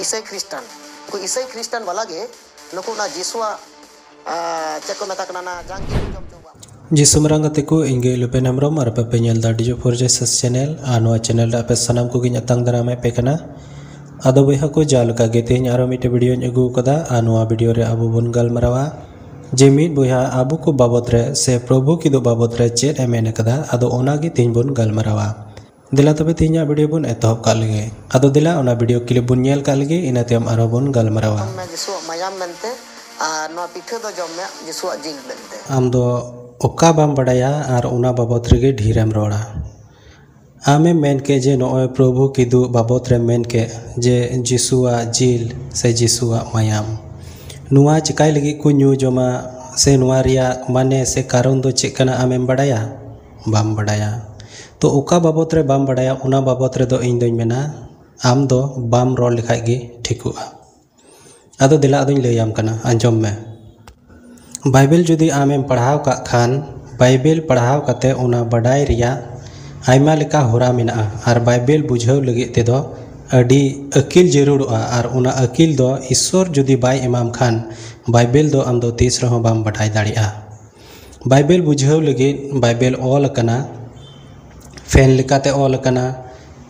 ईसाई ख्रिस्टान को ईसाई ख्रिस्टान वाले नुक जीसुआ चेको को इंगे लुपेन हेम्रम और पेपे नल दाडीजो फोर सस चैनल और चैनल पे सामान को आतंग दाराम पे अद बहा को जहाँ के तेज और मिट्टे भिडियो अगुका भिडियो अब बन गलमारा जे मिट बया अब को बाबद से प्रभु की बाबद चेक अदे तेज बन गलमारा दिला तबे तीन वीडियो बन लगे अदो दिला ओना वीडियो क्लिप बन लगे इना तेम आरो बन मेनते आम दो ओका बाम बड़ाया और ओना बाबत रे ढीरम रोड़ा आमे मेन के जे नॉय प्रभु किदु बाबत रे मेन के जे जिसुआ जिल से जिसुआ मायाम नुआ चिकाय लगी को न्यू जमा से नुआ रिया माने से कारण दो चेकना आमेम बड़ाया बाम बड़ाया तो ओका बाबत बाम बड़ाया उना बाबत मेना आम दो बाम रोल लिखाय गे ठिकुआ अदो दिला कना अंजम में बाइबल जुदी आमेम पढ़ाव खान बाइबल पढ़ाव आयमा लेका होरा मेना आर बाइबल बुझाव लगे अकिल जरूरआ आर उना अकिल दो ईश्वर जुदी बाय इमाम खान बाइबल दो आम तीस बाम बडाय दाड़िया बाइबल बुझाव लगे बाइबल फ़ैन लेकाते ऑल कना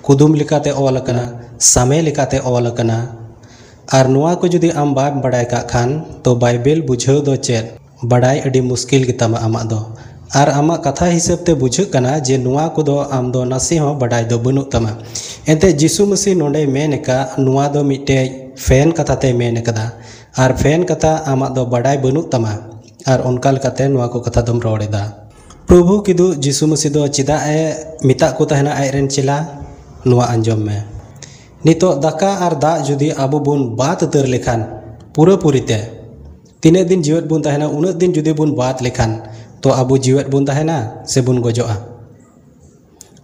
कुदुम लेकाते ऑल कना समय लेकाते ऑल कना और नुआ को जुदी आम बाम बड़ाय का खान तो बाइबल बुझाव दो चेत बड़ाय अडी मुश्किल गितामा आमा दो और आमा कथा हिसाब ते बुझ कना जे नुआ को दो आम दो नासी हो बड़ाय दो बनु तमा एते जिसु मसी नोडे मेन का नुआ दो मिटे फ़ैन कथा ते मेन कदा और फ़ैन कथा आमा दो बड़ाय बनु तमा और उनका लकाते नुआ को कथा प्रभु मसीह दो चिदा ए मिता को तहना आयरन चिला नुआ अंजम में नितो दाका और दा जुदी आबो बुन बात तर लेखान पूरा पूरीते तीन दिन जीवत बुन तहना उन दिन जुदी बुन बात लेखान तो आबो जीवत बुन तहना से बुन गजोआ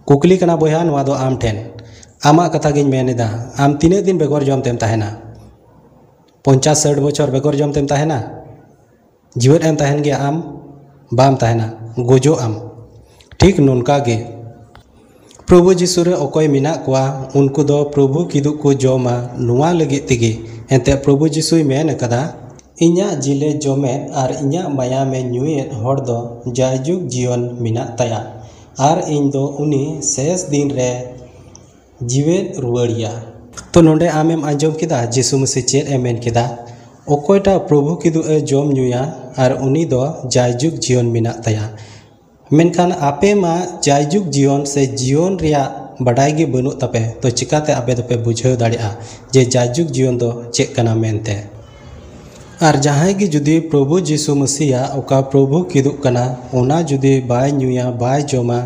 कुकली बोया आम ठेन आमा कथा गिन मेनेदा आम तीन दिन बेगर जम तेम तहना पंचास साठ बचर बेगर जम तेम तहना जीवत एम तहन गया गुजो आम ठीक नौका प्रभु जिसुरे अकय मेना को उनको प्रभु किदू को जमा नुआ लगी तेगे, एंते प्रभु जीशु मेनका इं ज़िले जमेद और इं मायामे नुएद हड़ जयजुग जीवन मेना तया। और इनद उन्नी शेष दिन रे तो जीवन रुआड़िया तो नोडे आम एम जिसु के जीशु मसी चेदा अकयटा प्रभु किदू जम नुया और उन्नी जयजुग जीवन मेना तया। मेखान आपेमा जयजुग जीवन से जीवन बाढ़ाई बनू तपे तो चिकाते आप तो बुझे दाड़ा जे जयजुग जीवन तो चेकना मनते और जहाँ जुदी प्रभु जीशु मसीहा प्रभु कदना जुदी बुआ बमा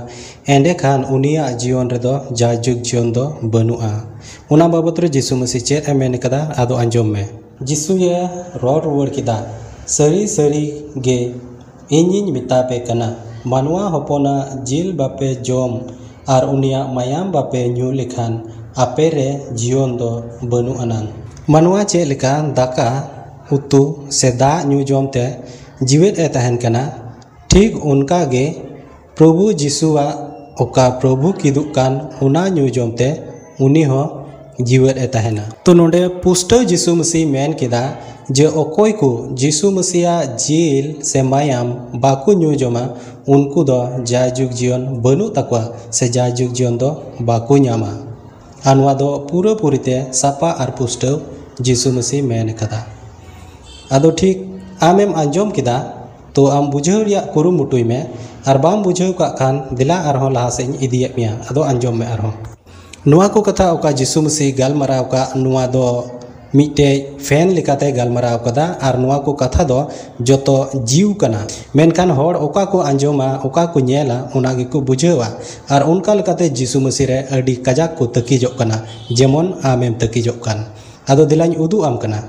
एंडेखान उन जीवन रेद जयजुग जीवन तो बनूा बाबद जीशु मसीह चेहरे मेनका अद आज़म में जीशुए रड़ रुआ सारी सारी गे इन मतापेना मानवा हपना जिल बापे जम और उन मायाम बापे लेखान आपेरे जीवन दो बनू आना मानवा चेका दाका उतु से दा नु जमते जीवेद ठीक उनका गे प्रभु जीशुआ ओका प्रभु किदुकान उना नु जमते उनी हो जीवेद तो नोडे पुष्ट जिसु मसीह मेन केदा je okoi ku jisu mesia jil semayam baku nyu joma unku do jajuk jion benu takwa se jajuk jion do baku nyama anwa pura purite sapa arpusto jisu mesi meneka. kata ado tik amem anjom kita to am bujau ria ya kuru mutui me arbam bujau ka kan dila arho lahase ini idiak ado anjom me arho Nuwaku kata oka jisu mesi gal mara oka मिट्टे फ़ैन गलमारा गलमाराव कदा और नुआ को कथा दो जो तो जीव कना मेनखान होड़ ओका को आंजोमा ओका को नेला उना गिको बुझेवा और उनका लेकाते जीसु मसीह रे अडी कजाक को तकीजो कना जेमोन आमेम तकीजो कन आदो दिलाई उदु आम कना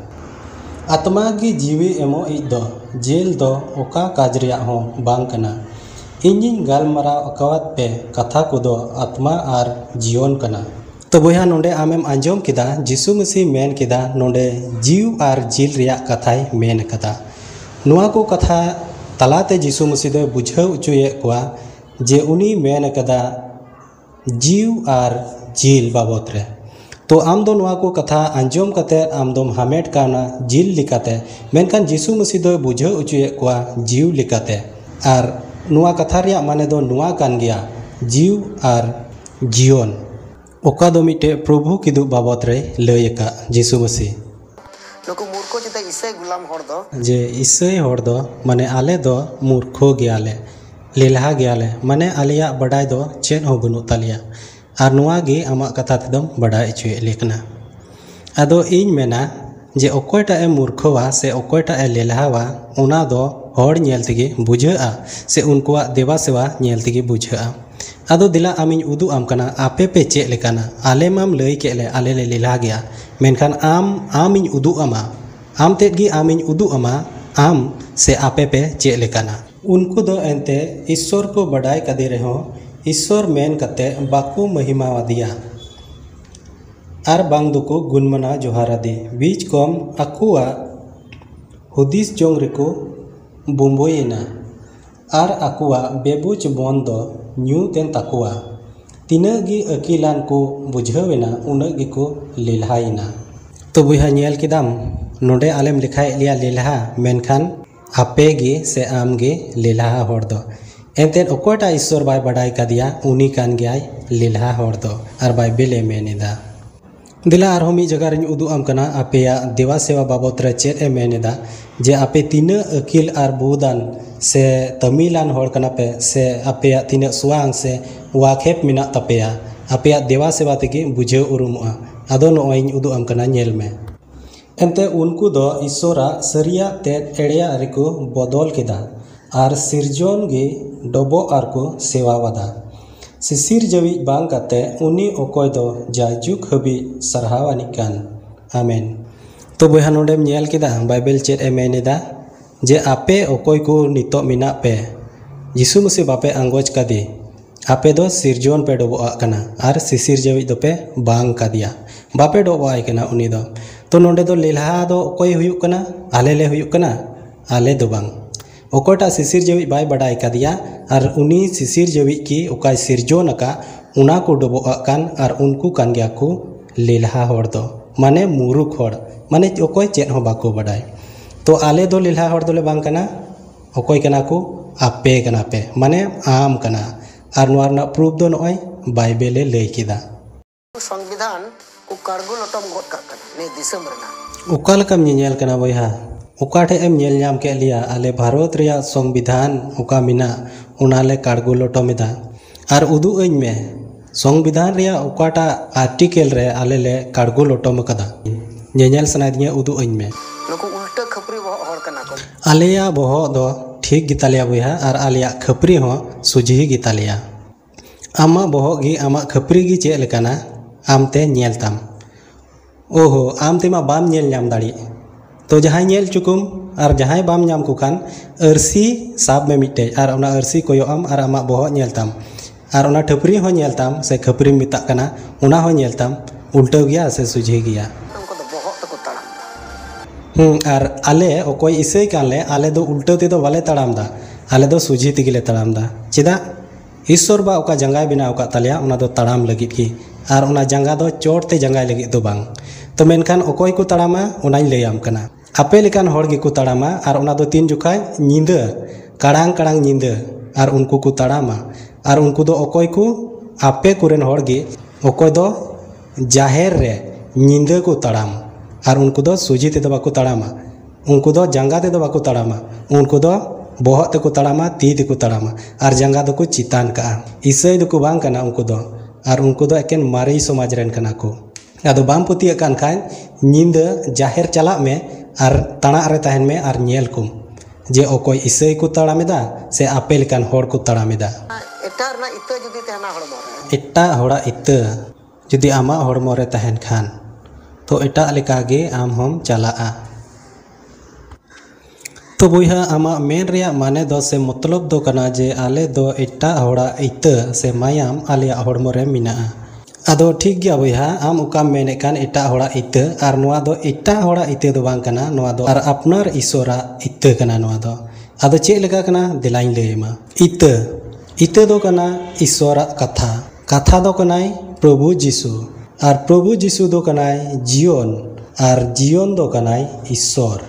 आत्मा गी जीवी एमो इ दो जेल दो ओका काजरिया हो बांग कना इंजिन गलमाराव अकवात पे कथा को दो आत्मा और जीवन कना तब बया नोडे आमेम आंजम किदा जीशु मसी मेन किदा नोडे जीव और जिल कथा कथाय मेन नुआ को कथा तलाते जीशु मसी दो बुझाव को जे उनी मेन कदा जीव और जिल बाबत तो आम दो नुआ को कथा आंजम आम दो हमेट काना जिल लिकाते मेनकान जीशु मसीह दो बुझाव उचुए जीव लिकाते और नुआ कथा माने दो नुआ कान गया जीव और जीवन ᱚᱠᱟ ᱫᱚ ᱢᱤᱫᱴᱮᱡ ᱯᱨᱚᱵᱷᱩ ᱠᱤᱫᱩᱵ ᱵᱟᱵᱚᱫ ᱨᱮ ᱞᱟᱹᱭ ᱟᱠᱟᱫ ᱡᱤᱥᱩ ᱢᱟᱹᱥᱤ ᱱᱩᱠᱩ ᱢᱩᱨᱠᱷᱚ ᱪᱮᱛᱟ ᱤᱥᱟᱹᱭ ᱜᱩᱞᱟᱢ ᱦᱚᱲ ᱫᱚ ᱡᱮ ᱤᱥᱟᱹᱭ ᱦᱚᱲ ᱫᱚ ᱢᱟᱱᱮ ᱟᱞᱮ ᱫᱚ ᱢᱩᱨᱠᱷᱚ ᱜᱮᱭᱟᱞᱮ ᱞᱮᱞᱦᱟ ᱜᱮᱭᱟᱞᱮ ᱢᱟᱱᱮ ᱟᱞᱮᱭᱟᱜ ᱵᱟᱰᱟᱭ ᱫᱚ ᱪᱮᱫ ᱦᱚᱸ ᱵᱟᱹᱱᱩᱜ ᱛᱟᱞᱮᱭᱟ ᱟᱨ ᱱᱚᱣᱟ ᱜᱮ ᱟᱢᱟᱜ ᱠᱟᱛᱷᱟ ᱛᱮᱫᱚᱢ ᱵᱟᱰᱟᱭ ᱦᱚᱪᱚᱭᱮᱫ ᱞᱮ ᱠᱟᱱᱟ ᱟᱫᱚ ᱤᱧ ᱢᱮᱱᱟ ᱡᱮ ᱚᱠᱚᱭᱴᱟᱜ ᱮ ᱢᱩᱨᱠᱷᱚᱣᱟ ᱥᱮ ᱚᱠᱚᱭᱴᱟᱜ ᱮ ᱞᱮᱞᱦᱟᱣᱟ ᱚᱱᱟ ᱫᱚ ᱦᱚᱲ ᱧᱮᱞ ᱛᱮᱜᱮ ᱵᱩᱡᱷᱟᱹᱜᱼᱟ ᱥᱮ ᱩᱱᱠᱩᱣᱟᱜ ᱫᱮᱵᱟ ᱥᱮᱵᱟ ᱧᱮᱞ ᱛᱮᱜᱮ ᱵᱩᱡᱷᱟᱹᱜᱼᱟ अद दिला आमी उदू आम कना आपे पे चेकना आलेमाम लई केले आले ले लीला गया मेनखान आम आमी उदू अमा आम ते गी आमी उदू अमा आम से आपे पे चेकना उनको दो एनते ईश्वर को बड़ाई कदे रहो ईश्वर मेन कते बाकु महिमावादिया आर बांग दुको गुनमना जोहारादी बीच कम अकुआ हुदिस जोंग रेको बुम्बोयेना आर अकुआ बेबुच बोंदो ᱧᱩᱛᱮᱱ ᱛᱟᱠᱚᱣᱟ ᱛᱤᱱᱟᱹᱜ ᱜᱮ ᱟᱹᱠᱤᱞᱟᱱ ᱠᱚ ᱵᱩᱡᱷᱟᱹᱣᱮᱱᱟ ᱩᱱᱟᱹᱜ ᱜᱮᱠᱚ ᱞᱮᱞᱦᱟᱭᱮᱱᱟ ᱛᱚ ᱵᱚᱭᱦᱟ ᱧᱮᱞ ᱠᱮᱫᱟᱢ ᱱᱚᱰᱮ ᱟᱞᱮᱢ ᱞᱮᱠᱷᱟᱭᱮᱫ ᱞᱮᱭᱟ ᱞᱮᱞᱦᱟ ᱢᱮᱱᱠᱷᱟᱱ ᱟᱯᱮᱜᱮ ᱥᱮ ᱟᱢᱜᱮ ᱞᱮᱞᱦᱟ ᱦᱚᱲ ᱫᱚ ᱮᱱᱛᱮᱫ ᱚᱠᱚᱭᱴᱟᱜ ᱤᱥᱥᱚᱨ ᱵᱟᱭ ᱵᱟᱰᱟᱭ ᱠᱟᱫᱮᱭᱟ ᱩᱱᱤ ᱠᱟᱱ ᱜᱮᱭᱟᱭ ᱞᱮᱞᱦᱟ ᱦᱚᱲ ᱫᱚ ᱟᱨ ᱵᱟᱭᱵᱮᱞᱮ ᱢᱮᱱ ᱮᱫᱟ ᱫᱮᱞᱟ ᱟᱨᱦᱚᱸ ᱢᱤᱫ ᱡᱟᱭᱜᱟ ᱨᱤᱧ ᱩᱫᱩᱜ ᱟᱢ ᱠᱟᱱᱟ ᱟᱯᱮᱭᱟᱜ ᱫᱮᱵᱟ ᱥᱮᱵᱟ ᱵᱟᱵᱚᱫ ᱨᱮ ᱪᱮᱫ ᱮ ᱢᱮᱱ ᱮᱫᱟ ᱡᱮ ᱟᱯᱮ ᱛᱤᱱᱟᱹᱜ ᱟᱹᱠᱤᱞ ᱟᱨ ᱵᱩᱫᱟᱱ ᱥᱮ ᱛᱟᱹᱢᱤᱞᱟᱱ ᱦᱚᱲ ᱠᱟᱱᱟ ᱯᱮ ᱥᱮ ᱟᱯᱮᱭᱟᱜ ᱛᱤᱱᱟᱹᱜ ᱥᱣᱟᱝ ᱥᱮ ᱣᱟᱠᱷᱮᱯ ᱢᱮᱱᱟᱜ ᱛᱟᱯᱮᱭᱟ ᱟᱯᱮᱭᱟᱜ ᱫᱮᱵᱟ ᱥᱮᱵᱟ ᱛᱮᱜᱮ ᱵᱩᱡᱷᱟᱹᱣ ᱩᱨᱩᱢᱚᱜᱼᱟ ᱟᱫᱚ ᱱᱚᱜᱼᱚᱭ ᱤᱧ ᱩᱫᱩᱜ ᱟᱢ ᱠᱟᱱᱟ ᱧᱮᱞ ᱢᱮ ᱮᱱᱛᱮ ᱩᱱᱠᱩ ᱫᱚ ᱤᱥᱥᱚᱨᱟᱜ ᱥᱟᱹᱨᱤᱭᱟᱜ ᱛᱮᱫ ᱮᱲᱮᱭᱟᱜ ᱨᱮᱠᱚ ᱵᱚᱫᱚᱞ ᱠᱮᱫᱟ ᱟᱨ ᱥᱤᱨᱡᱚᱱ ᱜᱮ ᱰᱚᱵᱚᱜ ᱟᱨᱠᱚ ᱥᱮᱣᱟᱣᱟᱫᱟ ᱥᱤᱥᱤᱨ ᱡᱟᱹᱣᱤᱡ ᱵᱟᱝ ᱠᱟᱛᱮ ᱩᱱᱤ ᱚᱠᱚᱭ ᱫᱚ ᱡᱟᱭᱡᱩᱜᱽ ᱦᱟᱹᱵᱤᱡ ᱥᱟᱨᱦᱟᱣ ᱟᱹᱱᱤᱡ ᱠᱟᱱ ᱟᱢᱮᱱ ᱛᱚ ᱵᱚᱭᱦᱟ ᱱᱚᱰᱮᱢ ᱧᱮᱞ ᱠᱮᱫᱟ ᱵᱟᱭᱵᱮᱞ ᱪᱮᱫ ᱮ ᱢᱮᱱ ᱮᱫᱟ ᱡᱮ ᱟᱯᱮ ᱚᱠᱚᱭ ᱠᱚ ᱱᱤᱛᱚᱜ ᱢᱮᱱᱟᱜ ᱯᱮ ᱡᱤᱥᱩ ᱢᱟᱥᱤ ᱵᱟᱯᱮ ᱟᱸᱜᱚᱪ ᱠᱟᱫᱮ ᱟᱯᱮ ᱫᱚ ᱥᱤᱨᱡᱚᱱ ᱯᱮ ᱰᱚᱵᱚᱜᱟᱜ ᱠᱟᱱᱟ ᱟᱨ ᱥᱤᱥᱤᱨ ᱡᱟᱹᱣᱤᱡ ᱫᱚᱯᱮ ᱵᱟᱝ ᱠᱟᱫᱮᱭᱟ ᱵᱟᱯᱮ ᱰᱚᱵᱚᱜᱟᱭ ᱠᱟᱱᱟ ᱩᱱᱤ ᱫᱚ ᱛᱚ ᱱᱚᱰᱮ ᱫᱚ ᱞᱮᱞᱦᱟ ᱫᱚ ᱚᱠᱚᱭ ᱦᱩᱭᱩᱜ ᱠᱟᱱᱟ ᱟᱞᱮ ᱞᱮ ᱦᱩᱭᱩᱜ ᱠᱟᱱᱟ ᱟᱞᱮ ᱫᱚ ᱵᱟᱝ ओकोटा सिसिर जबिज बै बढ़ाया और उन्नी सिसिर जबिज की अकाय सिरजन का डबोकान और उनको को लेलहा माने मुरुख हड़ माने अकय चे बाढ़ तो आले दो लेलहा हड़ दोले अकयना को आपे पे माने आम करना और नार प्रूफ दो नई बैबेले लैकदा संविधान को कारगुल उटम गोद का नहीं दिसम रेना उकाल कम नेल कना बयहा उकाठेम आले भारत संविधान उका मिना उनाले कार्गो लटमेदा और उदुमे संविधान उकाटा आर्टिकल रे आले ले कार्गो लटम कादा सनादिंगे उदुमे आलिया बहो दो ठीक गीतालिया बया और आलिया खपरी हो सूझी गीतालिया आमा बहोगी आमा खपरी चेकना आमते ओहो आमतेमा बाम दाड़ी तो जहाँ नेल चुकुम और जहाँ बाम को अरसी साब में मिट्टे और उना अरसी कोयो आम और आमा बहो नेल ताम और उना ठपरी हो नेल ताम से खपरी मिता कना उना नेल ताम उल्टो गया से सुझे गया तो तको ताड़ाम और आले ओकोय इसे काले आले दो उल्टो ते दो वाले तड़ाम दा आले दो सुझी तिगिले तड़ाम दा चिदा ईश्वर बा ओका जंगाय बिना ओका तलिया उना तड़ाम लगित की और उना जंगा दो चोट ते जंगाय लगित दो apel ikan hor gi kutara ma ar unado tin juka nyinde karang karang nyinde ar unku kutara ma ar do okoi ku ape kuren hor gi okoi do jaher re nyinde ku tara ma ar do suji te do baku tara ma unku do jangga te do baku tara ma unku do boho te ku tara ma ti te ku tara ar jangga do ku citan ka isai do ku bang kana unku do ar unku do eken mari somajren kana ku Ado bamputi akan kain nyinde jaher calak me ᱟᱨ ᱛᱟᱲᱟᱜ ᱨᱮ ᱛᱟᱦᱮᱱ ᱢᱮ ᱟᱨ ᱧᱮᱞ ᱠᱚᱢ ᱡᱮ ᱚᱠᱚᱭ ᱤᱥᱟᱹᱭ ᱠᱚ ᱛᱟᱲᱟᱢᱮᱫᱟ ᱥᱮ ᱟᱯᱮ ᱞᱮᱠᱟᱱ ᱦᱚᱲ ᱠᱚ ᱛᱟᱲᱟᱢᱮᱫᱟ ᱮᱴᱟᱜ ᱨᱮᱱᱟᱜ ᱤᱛᱟᱹ ᱡᱩᱫᱤ ᱛᱟᱦᱮᱱᱟ ᱦᱚᱲᱢᱚ ᱨᱮ ᱮᱴᱟᱜ ᱦᱚᱲᱟᱜ ᱤᱛᱟᱹ ᱡᱩᱫᱤ ᱟᱢᱟᱜ ᱦᱚᱲᱢᱚ ᱨᱮ ᱛᱟᱦᱮᱱ ᱠᱷᱟᱱ ᱛᱚ ᱮᱴᱟᱜ ᱞᱮᱠᱟᱜᱮ ᱟᱢ ᱦᱚᱢ ᱪᱟᱞᱟᱜᱼᱟ तो बोहा आमा मेन रिया माने दो से मतलब दो कना जे आले दो एटा होड़ा इता से मायाम आलिया हड़मो रे मिना आदो ठीक गया बोहा आम उकाम मेने कान एटा होड़ा इता आर नोआ दो एटा होड़ा इता दो बांग कना नोआ दो आर अपनार ईश्वरा इता कना नोआ दो आदो चेक लेका कना दिलाइन लेमा इता इता दो कना ईश्वरा कथा कथा दो कनाई प्रभु जीसु ᱟᱨ ᱯᱨᱚᱵᱷᱩ ᱡᱤᱥᱩ ᱫᱚ ᱠᱟᱱᱟᱭ ᱡᱤᱭᱚᱱ ᱟᱨ ᱡᱤᱭᱚᱱ ᱫᱚ ᱠᱟᱱᱟᱭ ᱤᱥᱥᱚᱨ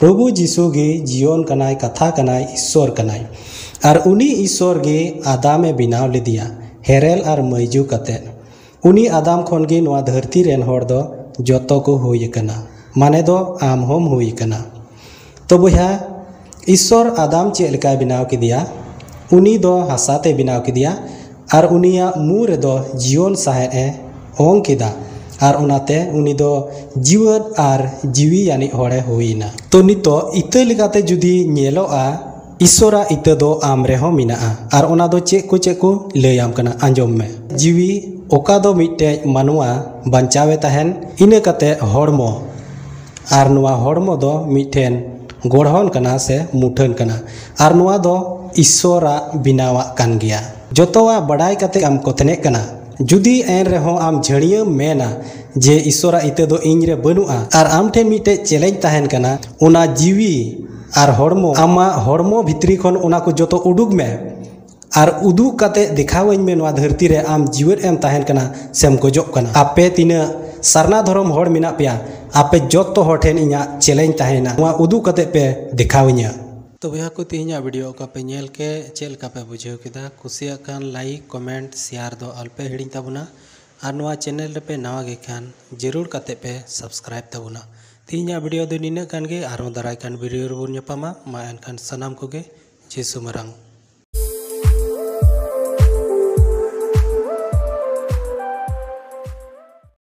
ᱯᱨᱚᱵᱷᱩ ᱡᱤᱥᱩ ᱜᱮ ᱡᱤᱭᱚᱱ ᱠᱟᱱᱟᱭ ᱠᱟᱛᱷᱟ ᱠᱟᱱᱟᱭ ᱤᱥᱥᱚᱨ ᱠᱟᱱᱟᱭ ᱟᱨ ᱩᱱᱤ ᱤᱥᱥᱚᱨ ᱜᱮ ᱟᱫᱟᱢᱮ ᱵᱮᱱᱟᱣ ᱞᱮᱫᱮᱭᱟ ᱦᱮᱨᱮᱞ उनी आदम खन के नवा धरती रेन हर दो को होना माने दो आम हम होना कना तो बया ईश्वर आदम चेद लेका बनाव किदिया उनी दो हसाते बनाव किदिया और उनिया मुँह रे दो जीवन साहेद ए ओं किदा और उनाते उनी दो जीवन और जीवी यानी होड़े हुईना तो नितो इतना जुदी नेलो आ ईश्वर इतना दो आम रेहो मिना और उना दो चेक को चेक को लय आम कना अंजोम में जीवी ओका दो मिट्टे मानुआ बंचावे तहन इने कते हड़मो और नुआ हड़मो दो मिटेन गढ़न करना से मुठन करना और नुआ दो ईश्वरा बनावा कन गया जोतोवा बड़ाई कते आम को तने कना जुदी एन रेहो आम झड़िया मेना जे ईश्वर इतना दो इंजरे बनुआ आर आम ठे मिट्टे चैलेंज तहन कना उना जीवी ᱟᱨ ᱦᱚᱲᱢᱚ ᱟᱢᱟᱜ ᱦᱚᱲᱢᱚ ᱵᱷᱤᱛᱨᱤ ᱠᱷᱚᱱ ᱚᱱᱟ ᱠᱚ ᱡᱚᱛᱚ ᱩᱰᱩᱠ ᱢᱮ ᱟᱨ ᱩᱫᱩᱜ ᱠᱟᱛᱮ ᱫᱮᱠᱷᱟᱣᱟᱹᱧ ᱢᱮ ᱱᱚᱣᱟ ᱫᱷᱟᱹᱨᱛᱤ ᱨᱮ ᱟᱢ ᱡᱤᱣᱮᱫ ᱮᱢ ᱛᱟᱦᱮᱱ ᱠᱟᱱᱟ ᱥᱮᱢ ᱜᱚᱡᱚᱜ ᱠᱟᱱᱟ ᱟᱯᱮ ᱛᱤᱱᱟᱹᱜ ᱥᱟᱨᱱᱟ ᱫᱷᱚᱨᱚᱢ ᱦᱚᱲ ᱢᱮᱱᱟᱜ ᱯᱮᱭᱟ ᱟᱯᱮ ᱡᱚᱛᱚ ᱦᱚᱲ ᱴᱷᱮᱱ ᱤᱧᱟᱹᱜ ᱪᱮᱞᱮᱧᱡ ᱛᱟᱦᱮᱱᱟ ᱱᱚᱣᱟ ᱩᱫᱩᱜ ᱠᱟᱛᱮ ᱯᱮ ᱫᱮᱠᱷᱟᱣᱤᱧᱟ तो भैया को तेहिया वीडियो का पे नेल के चेल का पे बुझेव केदा कुसिया कान लाइक कमेंट शेयर दो अल्पे हिडिंग तबुना और नवा चैनल रे पे नवा गे खान जरूर कते पे subscribe तबुना tinya video dunia kan ge arum darai kan video rubun nyapa ma ma kan sanam ko ge